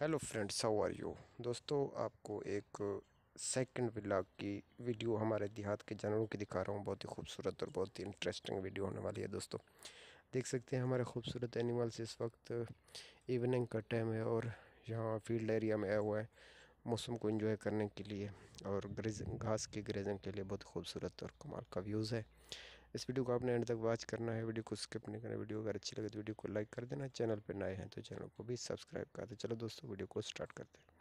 Hello friends how are you दोस्तों, आपको एक सेकंड व्लॉग की वीडियो हमारे देहात के जानवरों की दिखा रहा हूँ। बहुत ही खूबसूरत और बहुत ही इंटरेस्टिंग वीडियो होने वाली है दोस्तों। देख सकते हैं हमारे खूबसूरत एनिमल्स इस वक्त इवनिंग का टाइम है और यहाँ फ़ील्ड एरिया में आया हुआ है मौसम को एंजॉय करने के लिए और ग्रेजिंग घास की ग्रेजिंग के लिए बहुत खूबसूरत और कमाल का व्यूज़ है। इस वीडियो को आपने एंड तक वॉच करना है। वीडियो को स्किप नहीं करना। वीडियो अगर अच्छी लगे तो वीडियो को लाइक कर देना। चैनल पर नए हैं तो चैनल को भी सब्सक्राइब कर दे। चलो दोस्तों, वीडियो को स्टार्ट करते हैं।